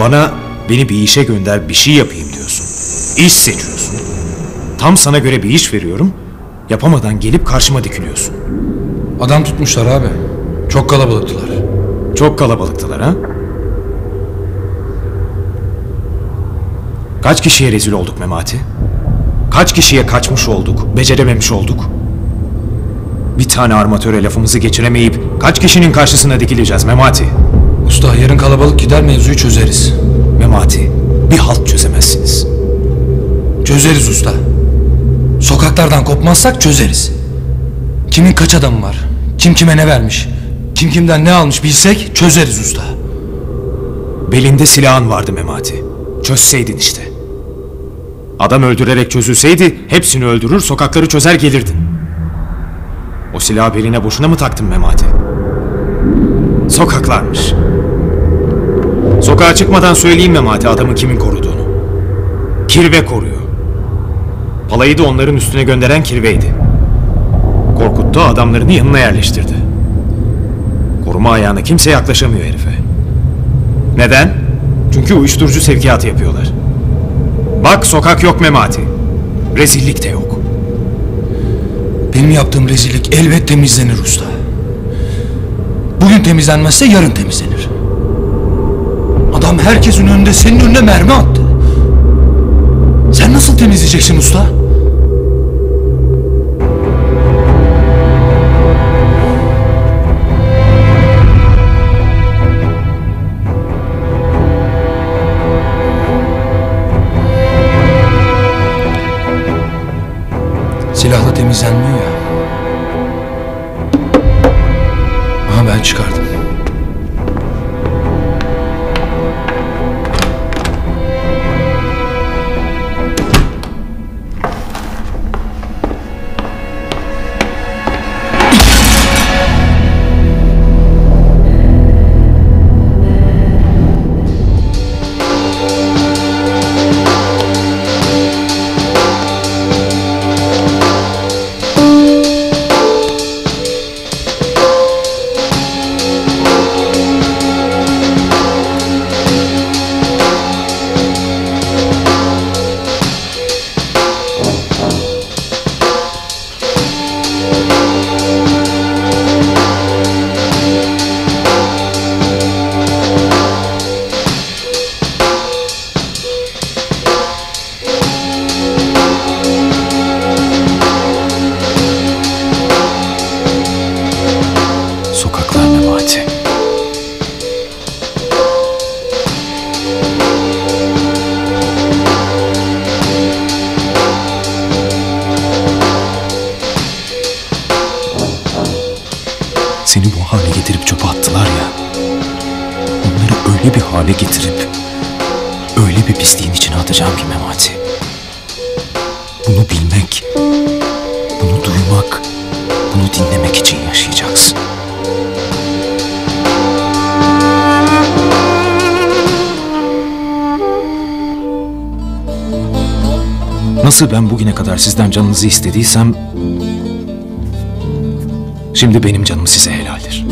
Bana beni bir işe gönder bir şey yapayım diyorsun. İş seçiyorsun. Tam sana göre bir iş veriyorum. Yapamadan gelip karşıma dikiliyorsun. Adam tutmuşlar abi. Çok kalabalıktılar. Çok kalabalıktılar ha? Kaç kişiye rezil olduk Memati? Kaç kişiye kaçmış olduk, becerememiş olduk? Bir tane armatöre lafımızı geçiremeyip kaç kişinin karşısına dikileceğiz Memati? Usta yarın kalabalık gider mevzuyu çözeriz. Memati, bir halt çözemezsiniz. Çözeriz usta. Sokaklardan kopmazsak çözeriz. Kimin kaç adamı var? Kim kime ne vermiş? Kim kimden ne almış bilsek çözeriz usta. Belinde silahın vardı Memati. Çözseydin işte. Adam öldürerek çözülseydi hepsini öldürür sokakları çözer gelirdin. O silahı beline boşuna mı taktın Memati? Sokaklarmış. Sokağa çıkmadan söyleyeyim Memati adamın kimin koruduğunu. Kirve koruyor. Palayı da onların üstüne gönderen Kirve'ydi. Korkuttu adamlarını yanına yerleştirdi. Koruma ayağına kimse yaklaşamıyor herife. Neden? Çünkü uyuşturucu sevkiyatı yapıyorlar. Bak sokak yok Memati. Rezillik de yok. Benim yaptığım rezillik elbet temizlenir usta. Bugün temizlenmezse yarın temizlenir. Adam herkesin önünde senin önüne mermi attı. Sen nasıl temizleyeceksin usta? Silahla temizlenmiyor ya. Aha hale getirip öyle bir pisliğin içine atacağım ki Memati. Bunu bilmek, bunu duymak, bunu dinlemek için yaşayacaksın. Nasıl ben bugüne kadar sizden canınızı istediysem... Şimdi benim canım size helaldir.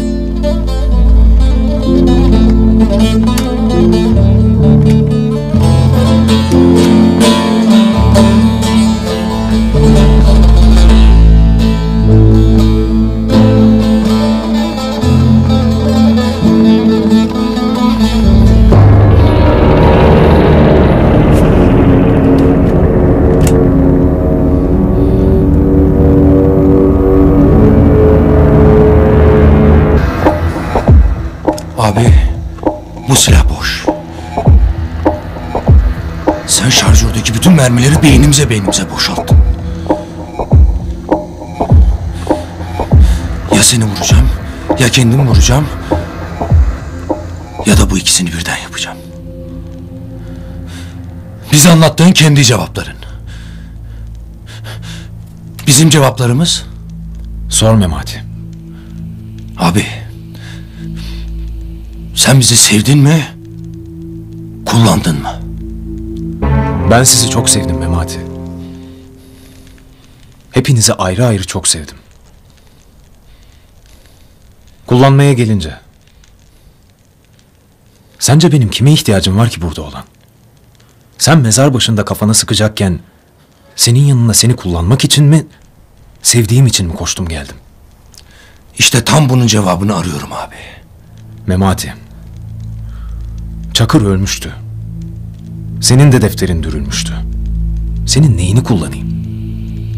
Abi bu silah boş. Sen şarjördeki bütün mermileri beynimize beynimize boşalttın. Ya seni vuracağım, ya kendimi vuracağım, ya da bu ikisini birden yapacağım. Bize anlattığın kendi cevapların. Bizim cevaplarımız Sor Memati. Abi. Sen bizi sevdin mi? Kullandın mı? Ben sizi çok sevdim Memati. Hepinizi ayrı ayrı çok sevdim. Kullanmaya gelince. Sence benim kime ihtiyacım var ki burada olan? Sen mezar başında kafana sıkacakken senin yanına seni kullanmak için mi, sevdiğim için mi koştum geldim? İşte tam bunun cevabını arıyorum abi. Memati. Çakır ölmüştü. Senin de defterin dürülmüştü. Senin neyini kullanayım?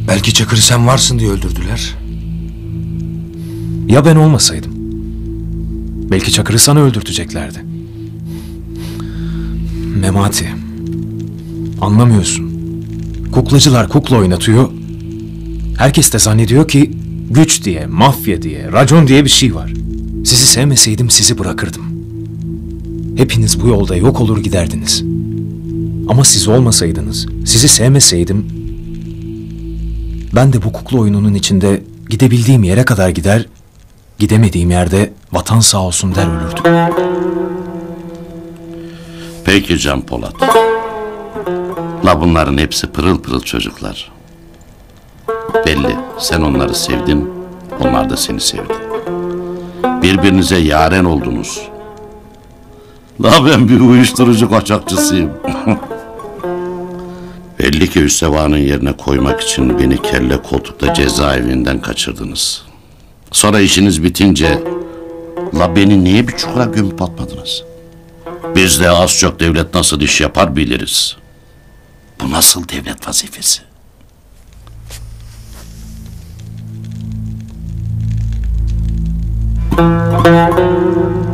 Belki Çakır'ı sen varsın diye öldürdüler. Ya ben olmasaydım? Belki Çakır'ı sana öldürteceklerdi. Memati. Anlamıyorsun. Kuklacılar kukla oynatıyor. Herkes de zannediyor ki güç diye, mafya diye, racon diye bir şey var. Sizi sevmeseydim sizi bırakırdım. Hepiniz bu yolda yok olur giderdiniz. Ama siz olmasaydınız, sizi sevmeseydim ben de bu kukla oyununun içinde gidebildiğim yere kadar gider, gidemediğim yerde vatan sağ olsun der ölürdüm. Peki Can Polat. La bunların hepsi pırıl pırıl çocuklar. Belli sen onları sevdin, onlar da seni sevdi. Birbirinize yaren oldunuz. La ben bir uyuşturucu kaçakçısıyım. Belli ki Hüseva'nın yerine koymak için beni kelle koltukta cezaevinden kaçırdınız. Sonra işiniz bitince la beni niye bir çukura gömüp atmadınız? Biz de az çok devlet nasıl iş yapar biliriz. Bu nasıl devlet vazifesi?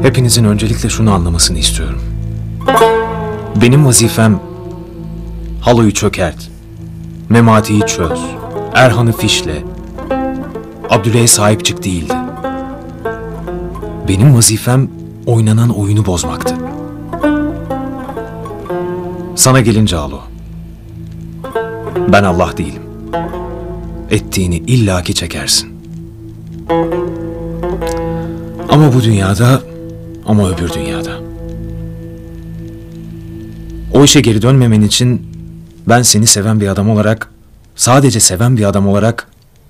Hepinizin öncelikle şunu anlamasını istiyorum. Benim vazifem Halo'yu çökert, Memati'yi çöz, Erhan'ı fişle, Abdüley'e sahip çık değildi. Benim vazifem oynanan oyunu bozmaktı. Sana gelince Halo, ben Allah değilim. Ettiğini illaki çekersin. Ama bu dünyada, ama öbür dünyada. O işe geri dönmemen için ben seni seven bir adam olarak, sadece seven bir adam olarak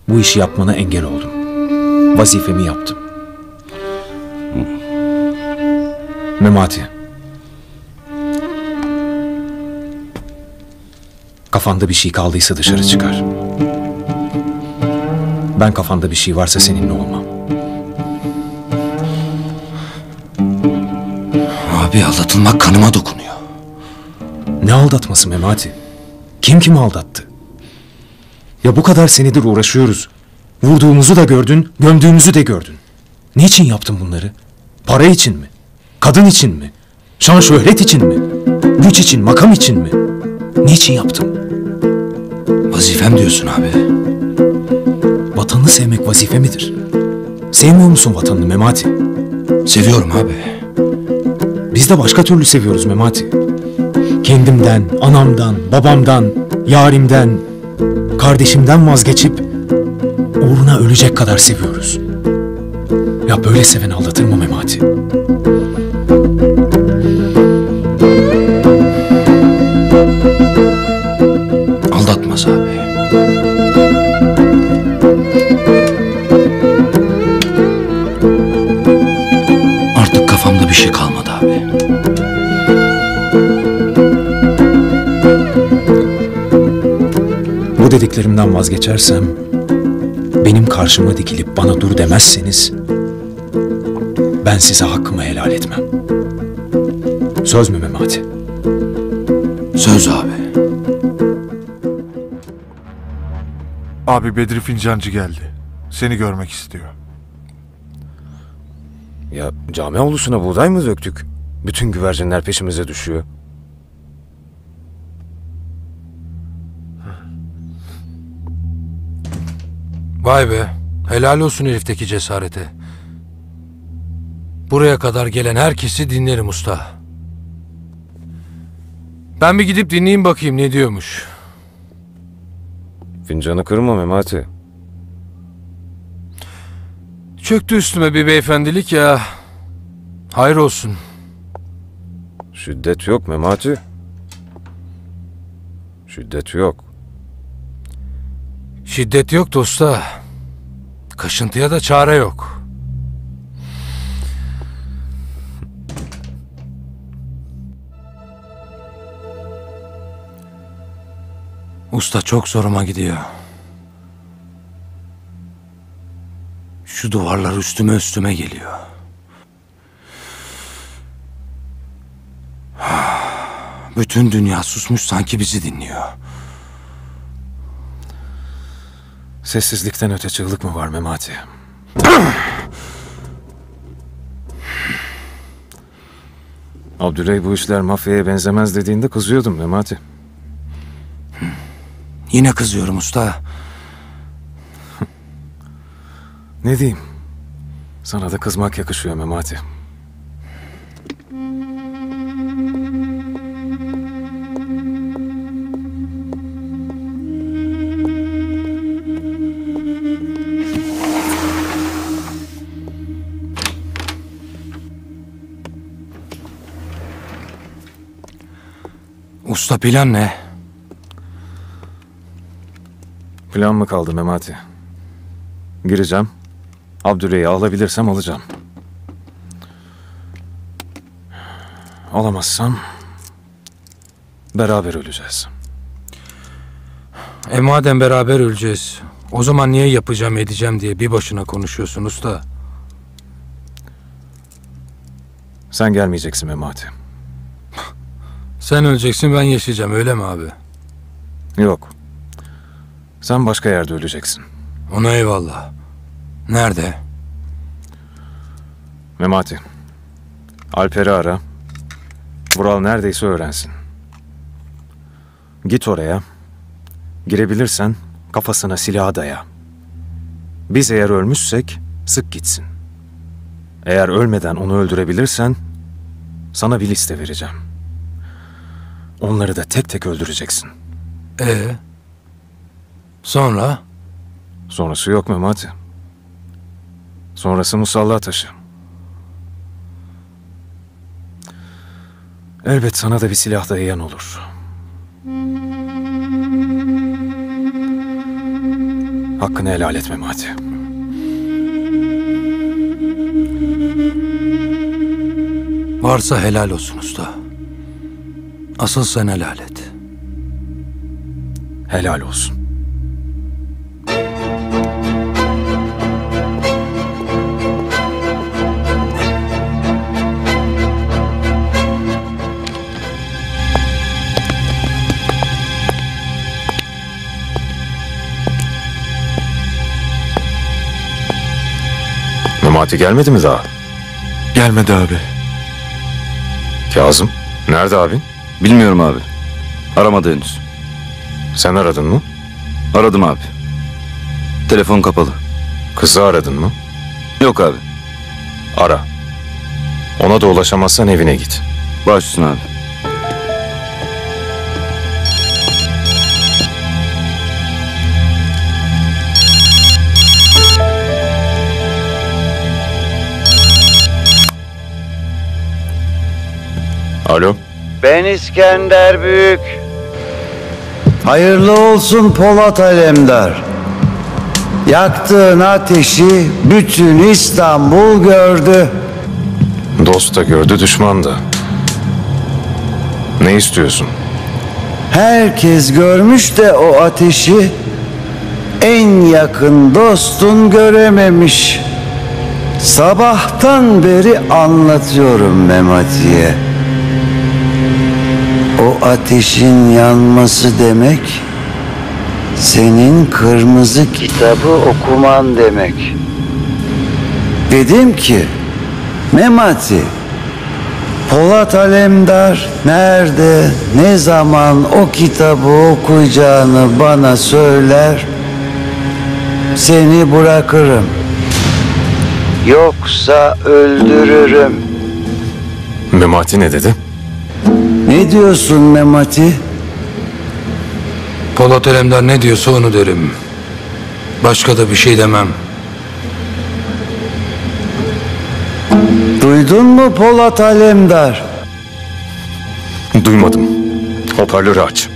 bu işi yapmana engel oldum. Vazifemi yaptım. Memati. Kafanda bir şey kaldıysa dışarı çıkar. Ben kafanda bir şey varsa seninle olmam. Abi aldatılmak kanıma dokunuyor. Ne aldatması Memati? Kim kimi aldattı? Ya bu kadar senedir uğraşıyoruz. Vurduğumuzu da gördün, gömdüğümüzü de gördün. Niçin yaptın bunları? Para için mi? Kadın için mi? Şan şöhret için mi? Güç için, makam için mi? Niçin yaptım? Vazifem diyorsun abi. Vatanını sevmek vazife midir? Sevmiyor musun vatanını Memati? Seviyorum abi. Biz de başka türlü seviyoruz Memati. Kendimden, anamdan, babamdan, yarimden, kardeşimden vazgeçip uğruna ölecek kadar seviyoruz. Ya böyle seven aldatır mı Memati? Aldatmaz abi. Artık kafamda bir şey kalmadı dediklerimden vazgeçersem, benim karşıma dikilip bana dur demezseniz, ben size hakkımı helal etmem. Söz mü Memati? Söz abi. Abi Bedri Fincancı geldi. Seni görmek istiyor. Ya cami avlusuna buğday mı döktük? Bütün güvercinler peşimize düşüyor. Vay be. Helal olsun herifteki cesarete. Buraya kadar gelen herkesi dinlerim usta. Ben bir gidip dinleyeyim bakayım ne diyormuş. Fincanı kırma Memati. Çöktü üstüme bir beyefendilik ya. Hayır olsun. Şiddet yok Memati. Şiddet yok. Şiddet yok dosta. Kaşıntıya da çare yok. Usta çok zoruma gidiyor. Şu duvarlar üstüme üstüme geliyor. Bütün dünya susmuş sanki bizi dinliyor. Sessizlikten öte çığlık mı var Memati? Abdüley bu işler mafyaya benzemez dediğinde kızıyordum Memati. Yine kızıyorum usta. Ne diyeyim? Sana da kızmak yakışıyor Memati. Usta plan ne? Plan mı kaldı Memati? Gireceğim. Abdüley'i alabilirsem alacağım. Alamazsam beraber öleceğiz. E madem beraber öleceğiz. O zaman niye yapacağım edeceğim diye bir başına konuşuyorsun usta. Sen gelmeyeceksin Memati. Sen öleceksin ben yaşayacağım öyle mi abi? Yok. Sen başka yerde öleceksin. Ona eyvallah. Nerede? Memati. Alper'i ara. Vural neredeyse öğrensin. Git oraya. Girebilirsen kafasına silahı daya. Biz eğer ölmüşsek sık gitsin. Eğer ölmeden onu öldürebilirsen sana bir liste vereceğim. Onları da tek tek öldüreceksin. E Sonra? Sonrası yok Memati. Sonrası musalla taşı. Elbet sana da bir silah dayayan olur. Hakkını helal et Memati. Varsa helal olsun usta. Asıl sen helal et. Helal olsun. Memati gelmedi mi daha? Gelmedi abi. Kazım. Nerede abin? Bilmiyorum abi. Aramadı henüz. Sen aradın mı? Aradım abi. Telefon kapalı. Kızı aradın mı? Yok abi. Ara. Ona da ulaşamazsan evine git. Baş üstüne abi. Alo. Ben İskender Büyük. Hayırlı olsun Polat Alemdar. Yaktığın ateşi bütün İstanbul gördü. Dost da gördü düşman da. Ne istiyorsun? Herkes görmüş de o ateşi en yakın dostun görememiş. Sabahtan beri anlatıyorum Memati'ye. O ateşin yanması demek senin kırmızı kitabı okuman demek. Dedim ki Memati Polat Alemdar nerede, ne zaman o kitabı okuyacağını bana söyler, seni bırakırım. Yoksa öldürürüm. Memati ne dedi? Ne diyorsun Memati? Polat Alemdar ne diyorsa onu derim. Başka da bir şey demem. Duydun mu Polat Alemdar? Duymadım. Hoparlörü aç.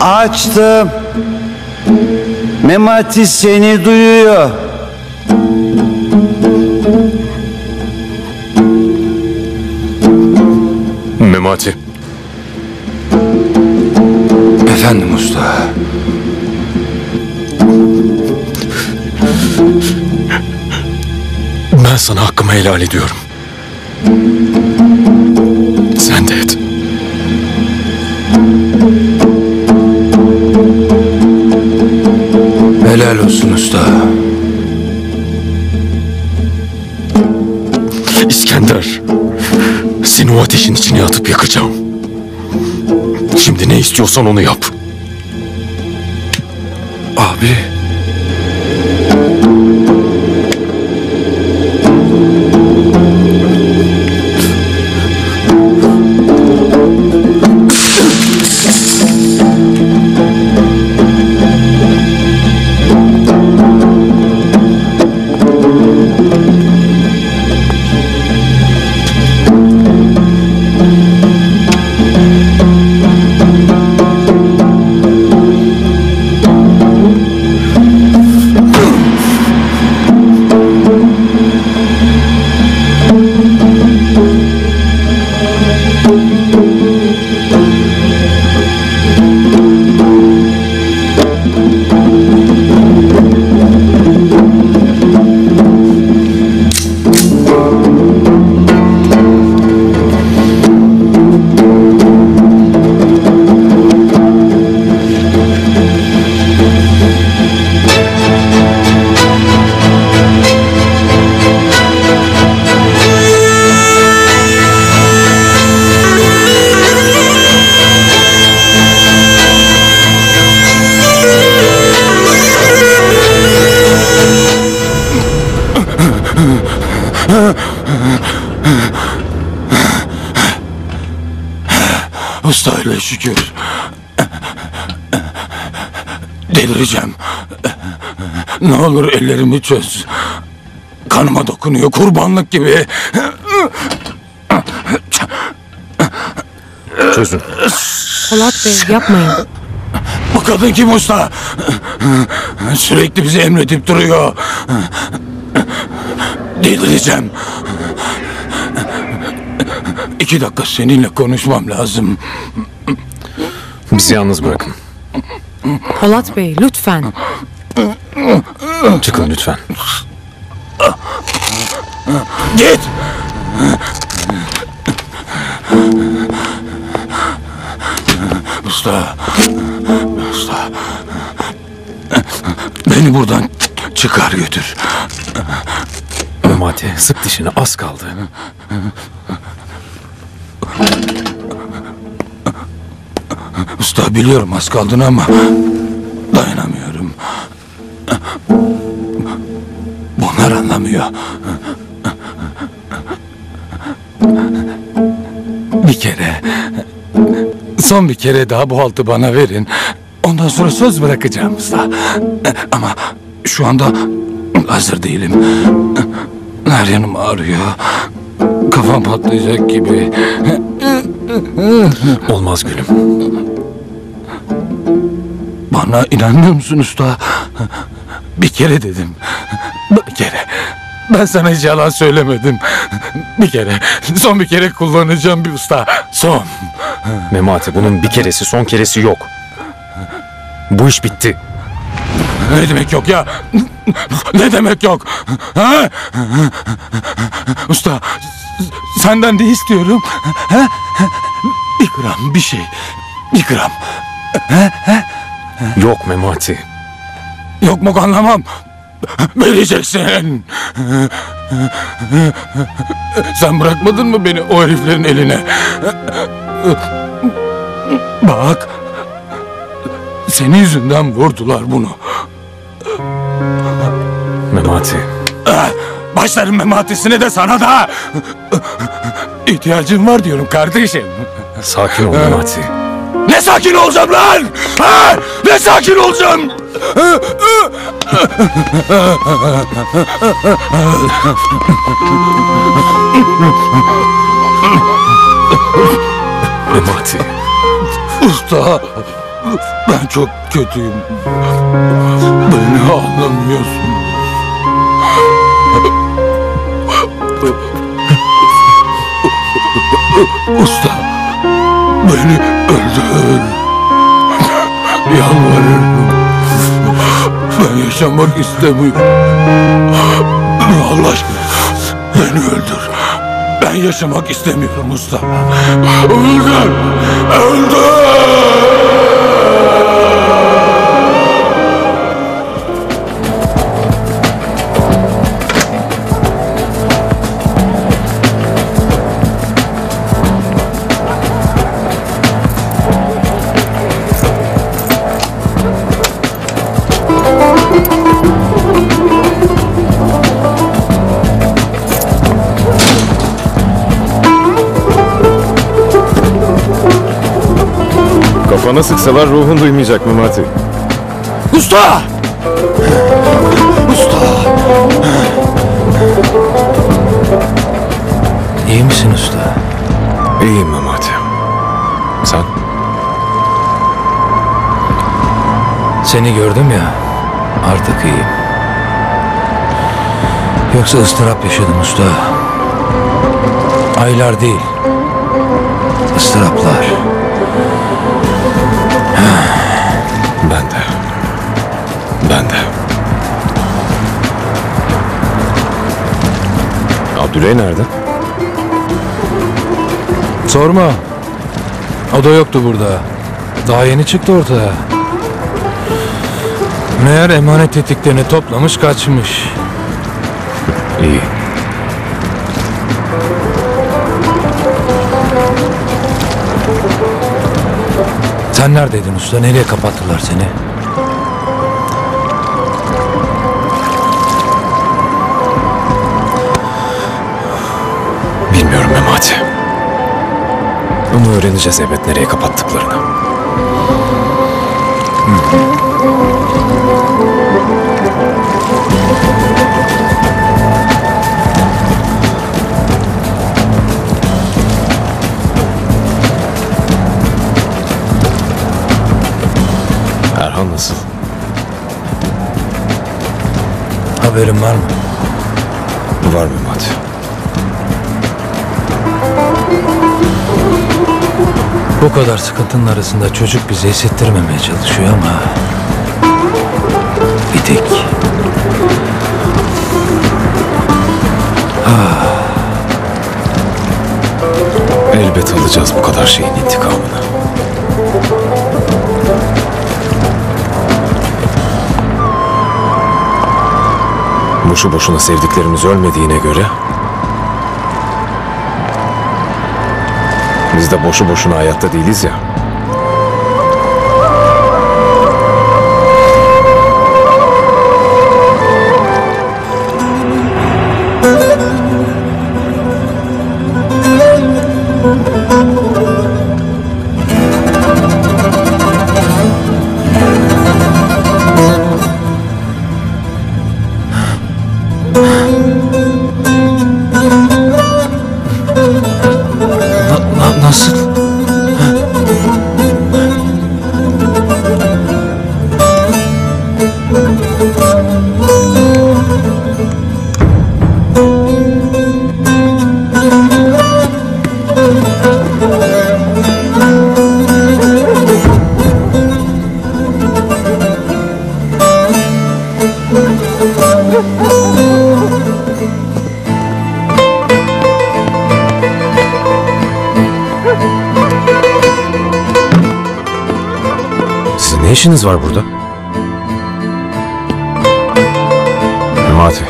Açtım. Memati seni duyuyor. Memati. Efendim usta. Ben sana hakkımı helal ediyorum. Sen de et. Helal olsun usta. İskender. Seni o ateşin içine atıp yakacağım. Şimdi ne istiyorsan onu yap. Abi. Delireceğim. Ne olur ellerimi çöz. Kanıma dokunuyor kurbanlık gibi. Çözün. Polat Bey yapmayın. Bu kadın kim usta? Sürekli bizi emredip duruyor. Delireceğim. İki dakika seninle konuşmam lazım. Bizi yalnız bırakın. Polat Bey lütfen. Çıkın lütfen. Git! Usta. Usta. Beni buradan çıkar götür. Memati sık dişini az kaldı. Usta biliyorum az kaldın ama Bir kere, son bir kere daha bu haltı bana verin. Ondan sonra söz bırakacağım usta. Ama şu anda hazır değilim. Her yanım ağrıyor. Kafam patlayacak gibi. Olmaz gülüm. Bana inanmıyor musun usta? Bir kere dedim. Ben sana hiç yalan söylemedim. Bir kere. Son bir kere kullanacağım bir usta. Son. Memati bunun bir keresi son keresi yok. Bu iş bitti. Ne demek yok ya? Ne demek yok? Ha? Usta senden de istiyorum. Ha? Bir gram bir şey. Bir gram. Yok Memati. Yok mu anlamam. Vereceksin. Sen bırakmadın mı beni o heriflerin eline? Bak. Senin yüzünden vurdular bunu. Memati. Başların mematisine de sana da. İhtiyacım var diyorum kardeşim. Sakin ol Memati. Ne sakin olacağım lan? Ha? Ne sakin olacağım? Memati. Usta, ben çok kötüyüm. Beni anlamıyorsun. Usta, Beni öldür. Yalvarırım. Ben yaşamak istemiyorum. Allah aşkına beni öldür. Ben yaşamak istemiyorum usta. Öldür! Öldür! Kafana sıksalar ruhun duymayacak Memati. Usta! Usta! İyi misin usta? İyiyim Memati. Sen? Seni gördüm ya, artık iyiyim. Yoksa ıstırap yaşadım usta. Aylar değil, ıstıraplar. Ben de. Ben de. Abdüley nerede? Sorma. O da yoktu burada. Daha yeni çıktı ortaya. Meğer emanet ettiklerini toplamış kaçmış. İyi. Sen neredeydin usta? Nereye kapattılar seni? Bilmiyorum Memati. Onu öğreneceğiz elbet nereye kapattıklarını. Haberin var mı? Var Memati. Bu kadar sıkıntının arasında çocuk bize hissettirmemeye çalışıyor ama... Bir tek... Elbet alacağız bu kadar şeyin intikamını. Boşu boşuna sevdiklerimiz ölmediğine göre biz de boşu boşuna hayatta değiliz ya. İşiniz var burada? Memati.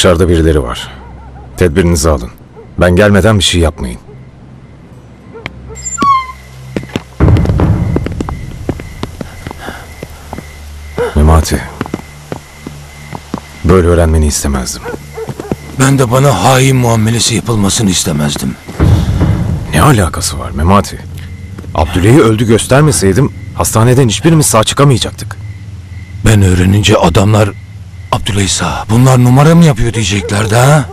Dışarıda birileri var. Tedbirinizi alın. Ben gelmeden bir şey yapmayın. Memati. Böyle öğrenmeni istemezdim. Ben de bana hain muamelesi yapılmasını istemezdim. Ne alakası var Memati? Abdüley'i öldü göstermeseydim hastaneden hiçbirimiz sağ çıkamayacaktık. Ben öğrenince adamlar Abdüleysa bunlar numara mı yapıyor diyeceklerdi ha?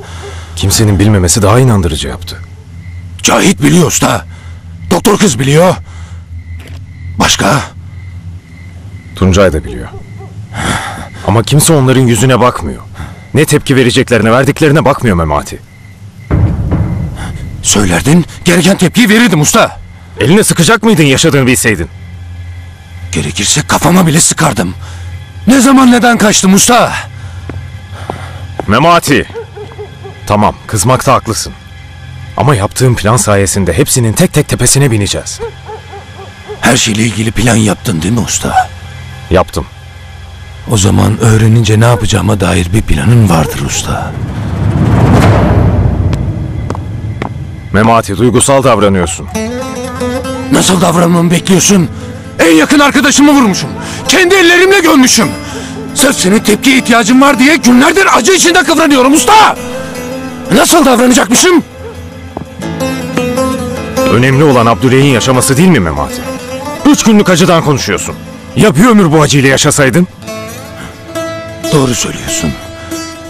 Kimsenin bilmemesi daha inandırıcı yaptı. Cahit biliyor usta. Doktor kız biliyor. Başka? Tuncay da biliyor. Ama kimse onların yüzüne bakmıyor. Ne tepki vereceklerine, verdiklerine bakmıyor Memati. Söylerdin gereken tepkiyi verirdim usta. Eline sıkacak mıydın yaşadığını bilseydin? Gerekirse kafama bile sıkardım. Ne zaman neden kaçtım usta? Memati! Tamam, kızmakta haklısın. Ama yaptığım plan sayesinde hepsinin tek tek tepesine bineceğiz. Her şeyle ilgili plan yaptın değil mi usta? Yaptım. O zaman öğrenince ne yapacağıma dair bir planın vardır usta. Memati, duygusal davranıyorsun. Nasıl davranmamı bekliyorsun? En yakın arkadaşımı vurmuşum. Kendi ellerimle gömmüşüm. Sırf senin tepkiye ihtiyacım var diye günlerdir acı içinde kıvranıyorum usta. Nasıl davranacakmışım? Önemli olan Abdüley'in yaşaması değil mi Memati? Üç günlük acıdan konuşuyorsun. Ya bir ömür bu acıyla yaşasaydın? Doğru söylüyorsun.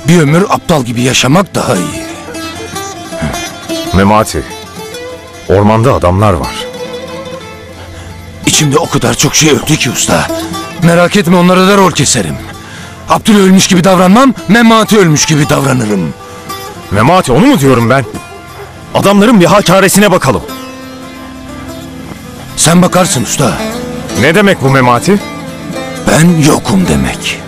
Bir ömür aptal gibi yaşamak daha iyi. Memati, ormanda adamlar var. İçimde o kadar çok şey öldü ki usta. Merak etme onlara da rol keserim. Abdül ölmüş gibi davranmam, Memati ölmüş gibi davranırım. Memati onu mu diyorum ben? Adamların bir hakaresine bakalım. Sen bakarsın usta. Ne demek bu Memati? Ben yokum demek.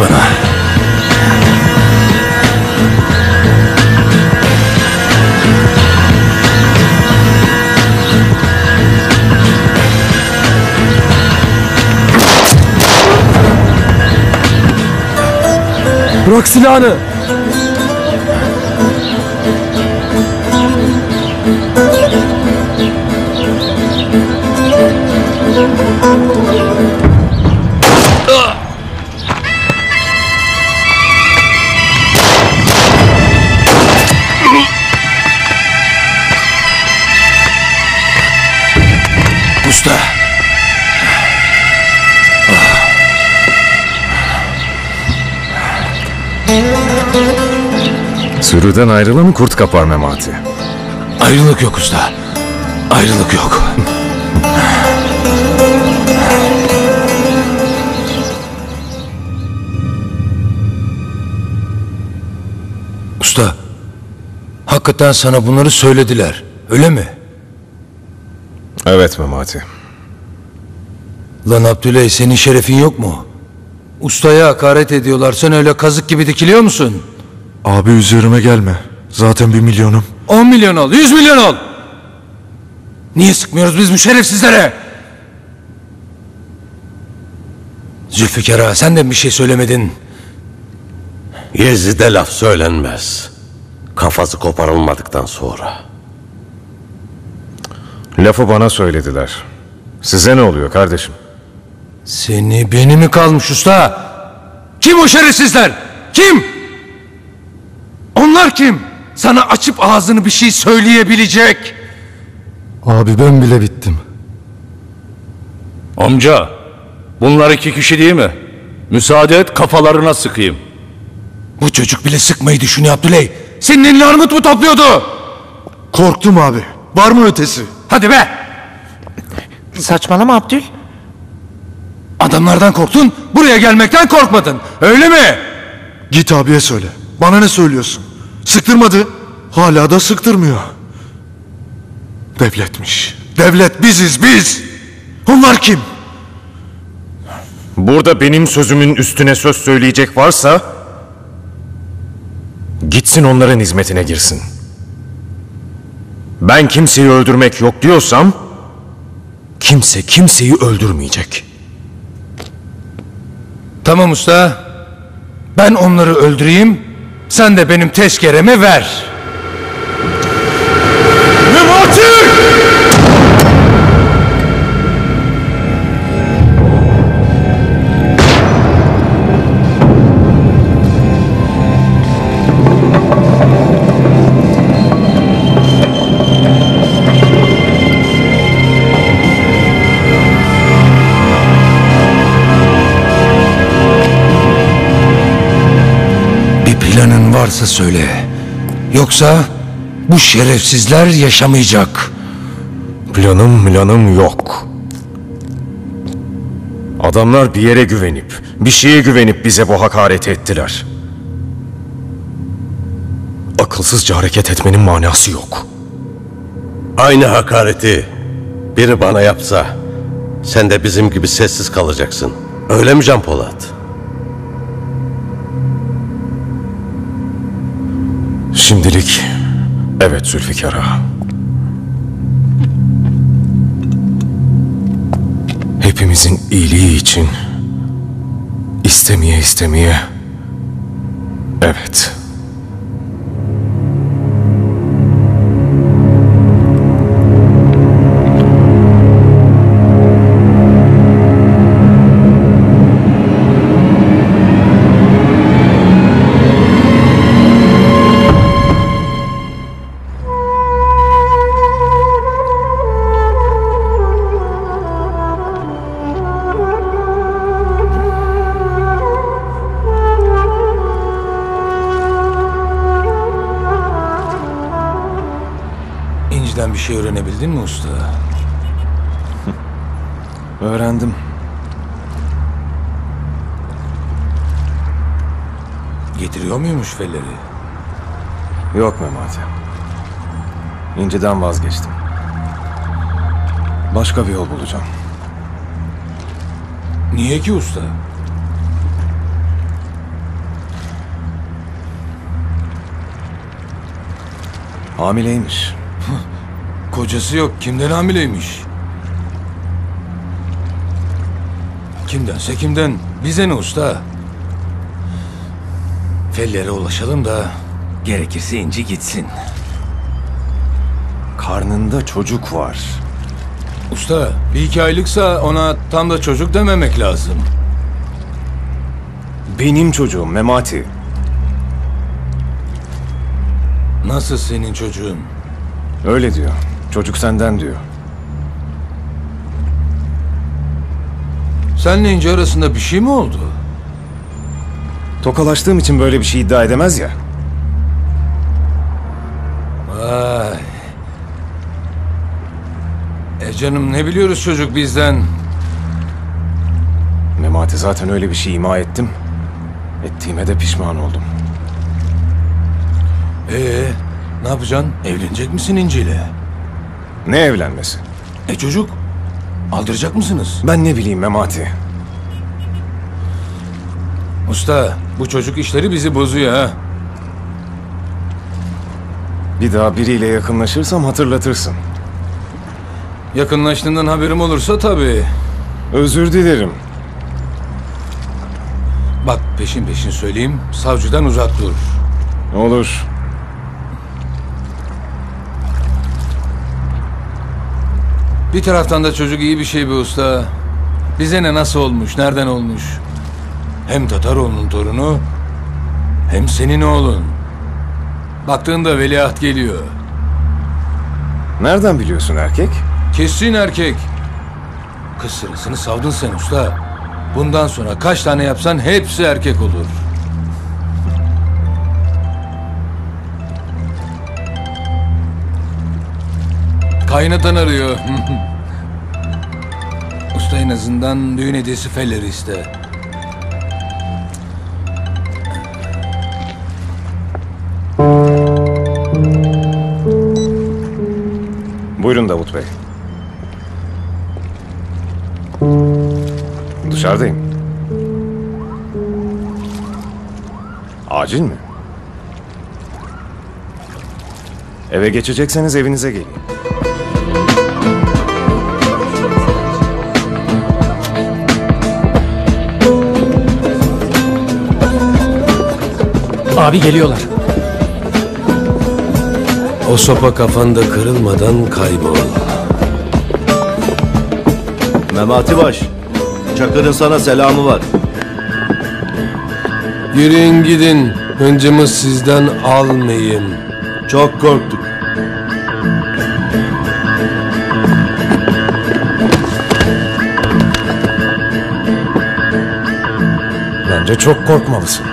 Bana. Bırak silahını. Sürüden ayrılanı kurt kapar Memati. Ayrılık yok usta. Ayrılık yok. Usta, hakikaten sana bunları söylediler, öyle mi? Evet Memati. Lan Abdüley senin şerefin yok mu? Ustaya hakaret ediyorlar, sen öyle kazık gibi dikiliyor musun? Abi üzerime gelme. Zaten bir milyonum. 10 milyon ol, 100 milyon ol! Niye sıkmıyoruz biz bu şerefsizlere? Zülfikar ağa, sen de bir şey söylemedin? Yezid'e laf söylenmez. Kafası koparılmadıktan sonra. Lafı bana söylediler. Size ne oluyor kardeşim? Seni beni mi kalmış usta? Kim o şerefsizler? Kim? Onlar kim? Sana açıp ağzını bir şey söyleyebilecek. Abi ben bile bittim. Amca, bunlar iki kişi değil mi? Müsaade et kafalarına sıkayım. Bu çocuk bile sıkmayı düşünüyor Abdüley. Senin eline armut mu topluyordu? Korktum abi. Var mı ötesi? Hadi be! Saçmalama Abdül. Adamlardan korktun, buraya gelmekten korkmadın. Öyle mi? Git abiye söyle. Bana ne söylüyorsun? Sıktırmadı. Hala da sıktırmıyor. Devletmiş. Devlet biziz biz. Onlar kim? Burada benim sözümün üstüne söz söyleyecek varsa... Gitsin onların hizmetine girsin. Ben kimseyi öldürmek yok diyorsam... Kimse kimseyi öldürmeyecek. Tamam usta. Ben onları öldüreyim. Sen de benim tezkeremi ver. Varsa söyle. Yoksa bu şerefsizler yaşamayacak. Planım planım yok. Adamlar bir yere güvenip, bir şeye güvenip bize bu hakareti ettiler. Akılsızca hareket etmenin manası yok. Aynı hakareti biri bana yapsa sen de bizim gibi sessiz kalacaksın. Öyle mi Can Polat? Şimdilik evet Zülfikar ağa. Hepimizin iyiliği için istemeye istemeye Felleri? Yok Memati. İnci'den vazgeçtim. Başka bir yol bulacağım. Niye ki usta? Hamileymiş. Kocası yok. Kimden hamileymiş? Kimdense kimden. Bize ne usta? Fellere ulaşalım da gerekirse inci gitsin. Karnında çocuk var. Usta bir iki aylıksa ona tam da çocuk dememek lazım. Benim çocuğum Memati. Nasıl senin çocuğun? Öyle diyor. Çocuk senden diyor. Senle inci arasında bir şey mi oldu? Tokalaştığım için böyle bir şey iddia edemez ya. Vay. E canım ne biliyoruz çocuk bizden? Memati zaten öyle bir şey ima ettim. Ettiğime de pişman oldum. Ee, ne yapacaksın? Evlenecek misin İnci ile? Ne evlenmesi? E çocuk, aldıracak mısınız? Ben ne bileyim Memati. Usta, bu çocuk işleri bizi bozuyor ha. Bir daha biriyle yakınlaşırsam hatırlatırsın. Yakınlaştığından haberim olursa tabii. Özür dilerim. Bak peşin peşin söyleyeyim, savcıdan uzak dur. Olur. Bir taraftan da çocuk iyi bir şey be usta. Bize ne nasıl olmuş, nereden olmuş? Hem Tataroğlu'nun torunu, hem senin oğlun. Baktığında veliaht geliyor. Nereden biliyorsun erkek? Kesin erkek. Kız sırasını savdın sen usta. Bundan sonra kaç tane yapsan hepsi erkek olur. Kaynatan arıyor. usta en azından düğün hediyesi felleri iste. Buyurun Davut Bey. Dışarıdayım. Acil mi? Eve geçecekseniz evinize gelin. Abi geliyorlar. O sopa kafanda kırılmadan kaybol. Memati Baş, Çakır'ın sana selamı var. Yürüyün gidin. Hıncımı sizden almayayım. Çok korktuk. Bence çok korkmalısın.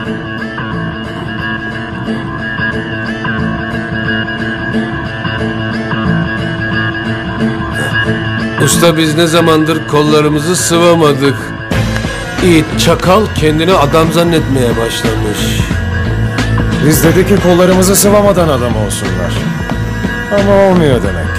Usta biz ne zamandır kollarımızı sıvamadık. İt çakal kendini adam zannetmeye başlamış. Biz dedik ki kollarımızı sıvamadan adam olsunlar. Ama olmuyor demek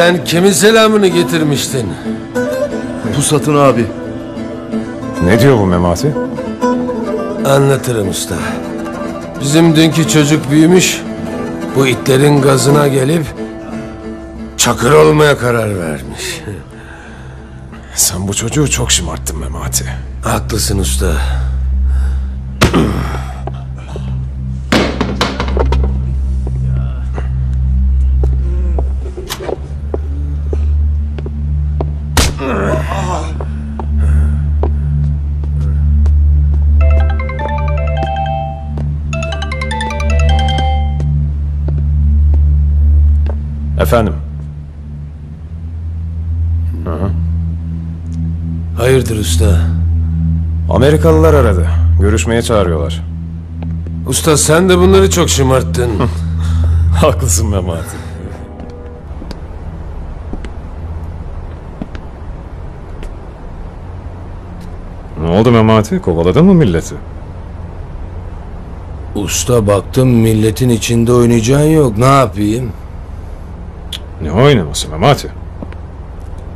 Sen kimin selamını getirmiştin? Pusat'ın abi. Ne diyor bu Memati? Anlatırım usta. Bizim dünkü çocuk büyümüş. Bu itlerin gazına gelip çakır olmaya karar vermiş. Sen bu çocuğu çok şımarttın Memati. Haklısın usta. Efendim? Hayırdır usta? Amerikalılar aradı. Görüşmeye çağırıyorlar. Usta sen de bunları çok şımarttın. Haklısın Memati. Ne oldu Memati? Kovaladın mı milleti? usta baktım milletin içinde oynayacağın yok. Ne yapayım? Ne oynaması Memati?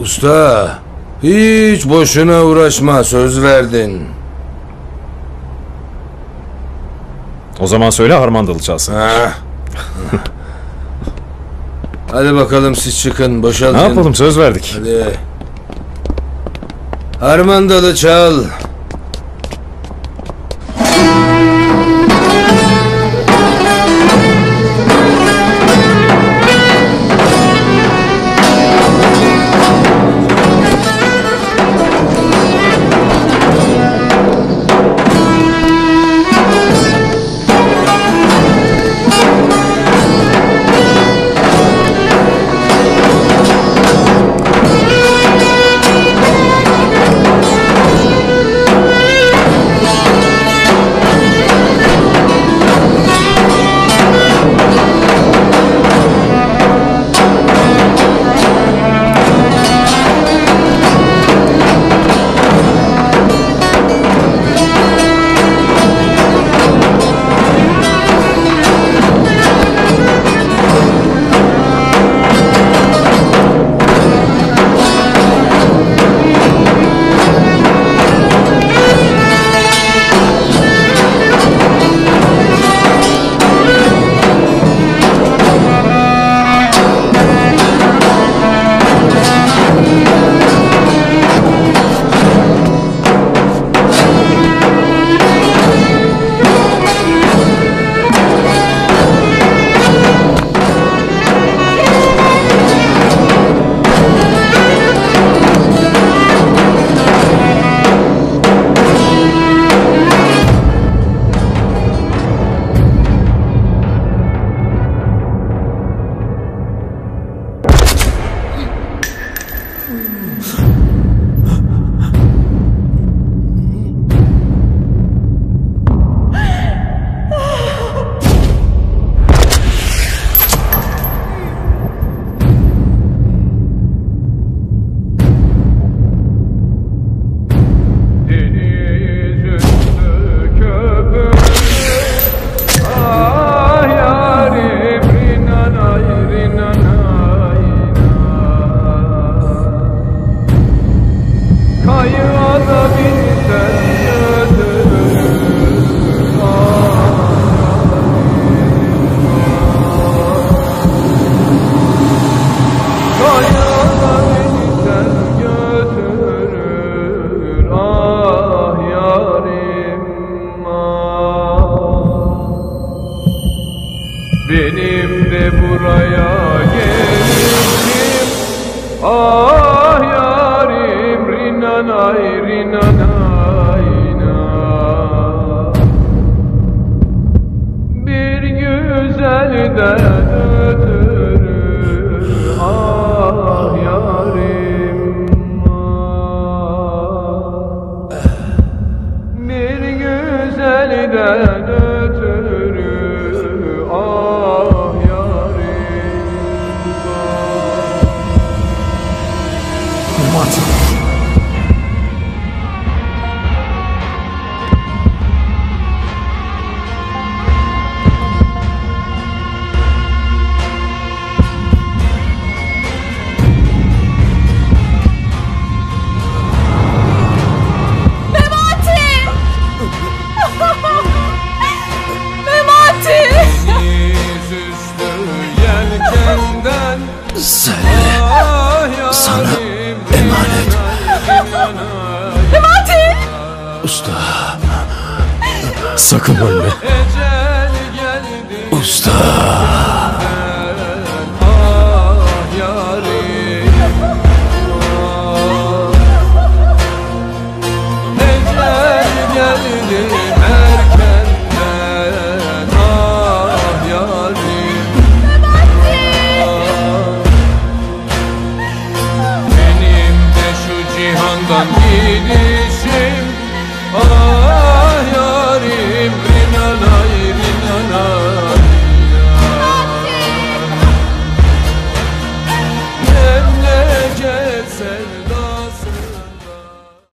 Usta hiç boşuna uğraşma söz verdin. O zaman söyle harmandalı çalsın. Ha. Hadi bakalım siz çıkın boşalın. Ne yapalım söz verdik. Hadi. Harmandalı çal.